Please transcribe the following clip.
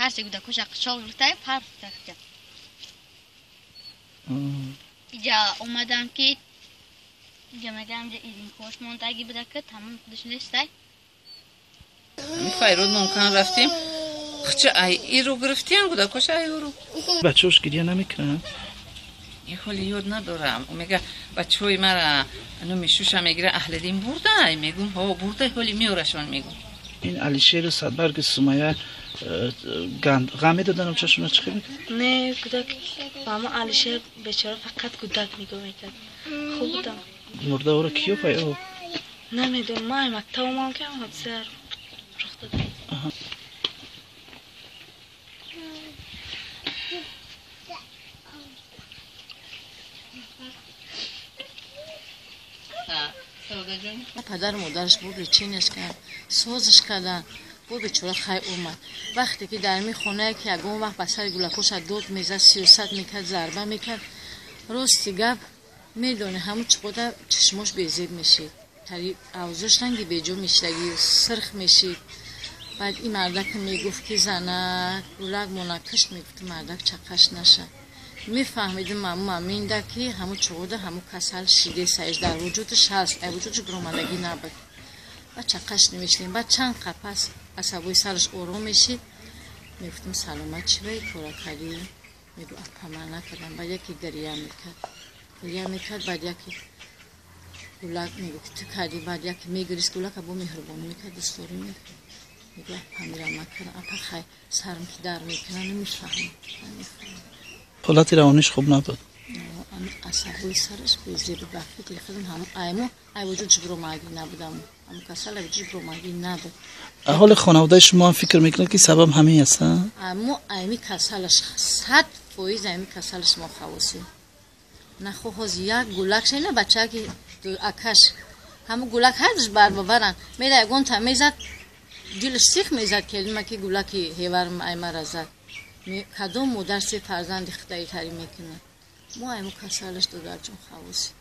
هر گودا کشا قشاق گرفتای پر تکتا اینجا اومدم که اینجا مگه اینجا این خوش منتگی بوده که تمام خودش نیستای می فیروز ممکن رفتیم چه ای ای رو گرفتیم گودا کش ای رو بچه‌هاش گریه نمی‌کنن یه حالی یاد ندارم او میگه بچه این علی شیر صدبرگ سمیه گند. غمی دادن چشونه چخی می‌کنه نه کودک. ماما علیشه بیچاره فقط کودک میگو می‌کرد. خوب بودم مرده او رو کیو پای او؟ نمی‌دونم. ما مکتب ما که حادثه رخ داده پدر مادرش بود چینش کرد سازش کردن. بود بیچاره خی اومد؟ وقتی که در می خونه که اگه وقت بسر گلکوش دود می‌زد سیاست می‌کرد ضربه می‌کرد. راستی گپ می‌دونه همون چقدر چشماش بیزید میشید تری اوزش رنگی بیجو میشلگی سرخ میشید بعد این مردک می‌گفت که زنک گلک منکش می‌گفت مردک چقش نشه мефаҳмидим аму аминда ки ҳаму чууда ҳаму касал шидесаиш дар вуҷудаш ҳаст. Ай вуҷудаш гуромадагӣ набад ба чақаш немечинем ба чанд қапас асабои сараш ором мешид. Мегуфтим саломат чивай кора кардӣ мегӯ апама накардам баъд яке гирья мекард гирья мекард баъд яке гулак мегӯ. Ки ту кардӣ баъд яке мегирист гулака бо меҳрубонӣ мекард дӯстдорӣ мекард мегӯ апа мирам накардам. Апа хай сарм ки дар мекунам намефаҳмам намефаҳмам حالت روانیش خوب نبود. عصبی سرش به زیر بفکر لیخدم هم ایمو ای وجود جبرو ماگی نبودم. هم کسل ای جبرو ماگی نبود. حال خانواده شما هم فکر می‌کنه که سبب همین هست اما ایمی کسلش صد فویز ایمی کسلش ما خواسی نه خو هز یک گلک شای نه بچه که دو اکش. همه گلک هرش بر ببرن میده اگون تا می‌زد دلش سیخ می‌زد کلمه که گلکی هیورم ایمه را زد. кадом модар се фарзанди хитаи карим мекунад? Мо аму касалаш додарҷон хавосӣ